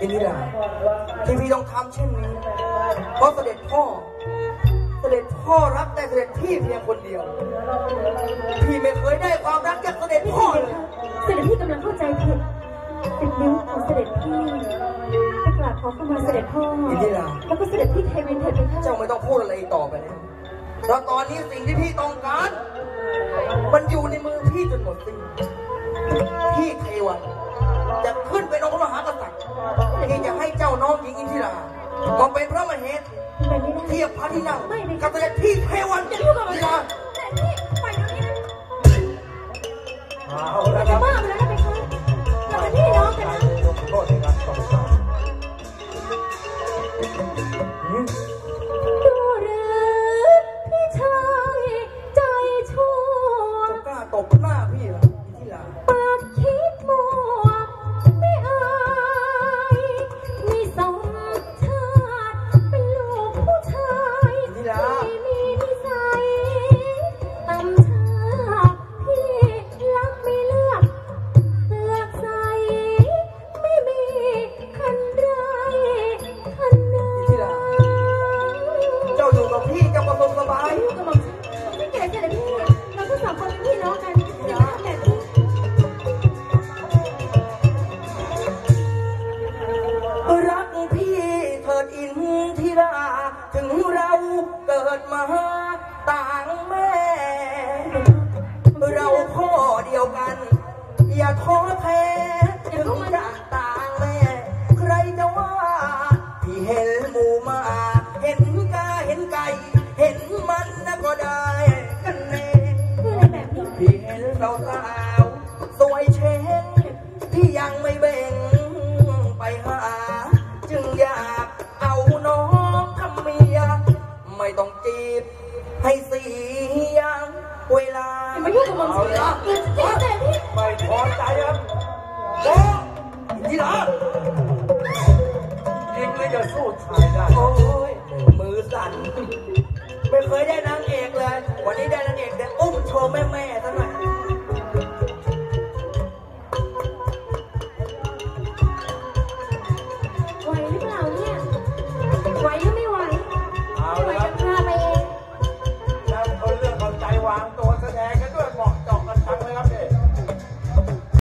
อินทิราที่พี่ต้องทำเช่นนี้ เพราะเสด็จพ่อ เสด็จพ่อรักแต่เสด็จพี่เพียงคนเดียว พี่ไม่เคยได้ความรักจากเสด็จไม่พ่อใช่เลยเสด็จพี่กำลังเข้าใจผิดติดนิ้วของเสด็จพี่ไปกราบขอเข้ามาเสด็จพ่ออินทิราแล้วก็เสด็จพี่เทวินเถิดไปค่ะเจ้าไม่ต้องพูดอะไรอีกต่อไปแล้วเพราะตอนนี้สิ่งที่พี่ต้องการ มันอยู่ในมือพี่จนหมดสิ้นพี่เทวันจะขึ้นเป็นอง ที่จะให้เจ้าน้องหญิงอินทิรามาเป็นพระมเหสีเป็นไม่ได้เทียบพระที่นั่งไม่ไม่กับเสด็จพี่เทวันอย่าพูดกับมันอินทิราเสด็จพี่ปล่อยเดี๋ยวนี้นะเอาละคจะรับบ้าไปแล้วนะไปค่ะเราเป็นพี่น้องกันนะยกโทษในการต่อสู้หืมดูหรือพี่ชายใจชั่ว จะกล้าตบหน้าพี่เหรอ ดมาต่างแม่ เราพ่อเดียวกัน อย่าท้อแท้ถึงจะต่างแม่ ใครจะว่า ที่เห็นหมูหมา เห็นกาเห็นไก่ เห็นมันนะก็ได้กันแน่พูดอะไรแบบนี้พี่เห็นสาวสา นี้จะสู้ชายได้ โอ้ยมือสั่น ไม่เคยได้นางเอกเลย วันนี้ได้นางเอกแต่อุ้มโชว์แม่แม่ๆซะหน่อยไหวหรือเปล่าเนี่ย ไหวหรือไม่ไหว เอาไม่ไหวจะพาไปเอง แล้วเอาเรื่องเอาใจวางตัว